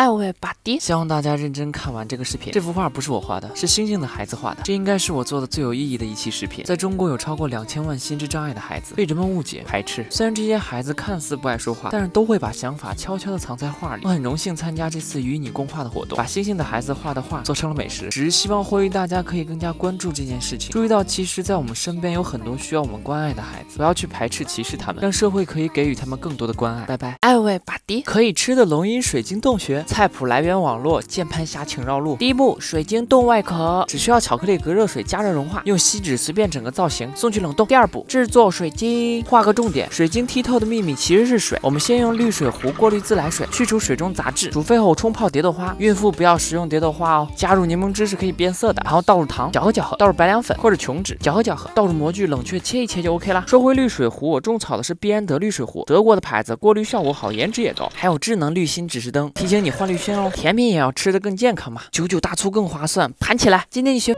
艾薇巴迪，希望大家认真看完这个视频。这幅画不是我画的，是星星的孩子画的。这应该是我做的最有意义的一期视频。在中国有超过两千万心智障碍的孩子，被人们误解、排斥。虽然这些孩子看似不爱说话，但是都会把想法悄悄地藏在画里。我很荣幸参加这次与你共画的活动，把星星的孩子画的画做成了美食。只是希望呼吁大家可以更加关注这件事情，注意到其实，在我们身边有很多需要我们关爱的孩子，不要去排斥、歧视他们，让社会可以给予他们更多的关爱。拜拜。艾喂巴迪，可以吃的龙吟水晶洞穴菜谱来源网络键盘侠请绕路。第一步，水晶冻外壳，只需要巧克力隔热水加热融化，用锡纸随便整个造型送去冷冻。第二步，制作水晶，画个重点，水晶剔透的秘密其实是水。我们先用滤水壶过滤自来水，去除水中杂质，煮沸后冲泡蝶豆花。孕妇不要食用蝶豆花哦。加入柠檬汁是可以变色的，然后倒入糖，搅和搅和，倒入白凉粉或者琼脂，搅和搅和，倒入模具冷却切一切就 OK 啦。说回滤水壶，我种草的是必安德滤水壶，德国的牌子，过滤效果好，颜值也高，还有智能滤芯指示灯，提醒你换滤芯哦。甜品也要吃的更健康嘛，九九大促更划算，盘起来！今天你学。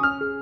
Bye.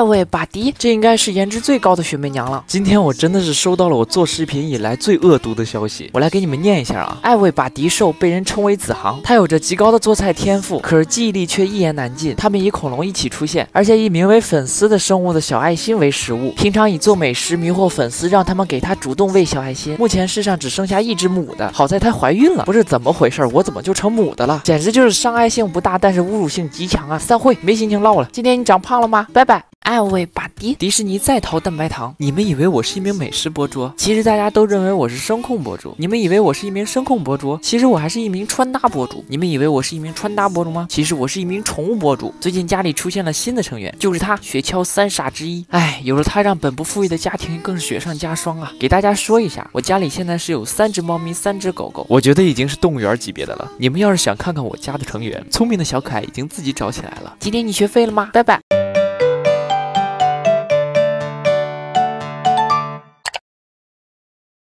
艾薇巴迪，这应该是颜值最高的雪媚娘了。今天我真的是收到了我做视频以来最恶毒的消息，我来给你们念一下啊。艾卫巴迪兽被人称为子航，他有着极高的做菜天赋，可是记忆力却一言难尽。他们以恐龙一起出现，而且以名为粉丝的生物的小爱心为食物，平常以做美食迷惑粉丝，让他们给他主动喂小爱心。目前世上只剩下一只母的，好在它怀孕了，不是怎么回事？我怎么就成母的了？简直就是伤害性不大，但是侮辱性极强啊！散会，没心情唠了。今天你长胖了吗？拜拜。二位爸迪，迪士尼在逃蛋白糖。你们以为我是一名美食博主，其实大家都认为我是声控博主。你们以为我是一名声控博主，其实我还是一名穿搭博主。你们以为我是一名穿搭博主吗？其实我是一名宠物博主。最近家里出现了新的成员，就是他，雪橇三傻之一。哎，有了他，让本不富裕的家庭更是雪上加霜啊！给大家说一下，我家里现在是有三只猫咪，三只狗狗，我觉得已经是动物园级别的了。你们要是想看看我家的成员，聪明的小可爱已经自己找起来了。今天你学废了吗？拜拜。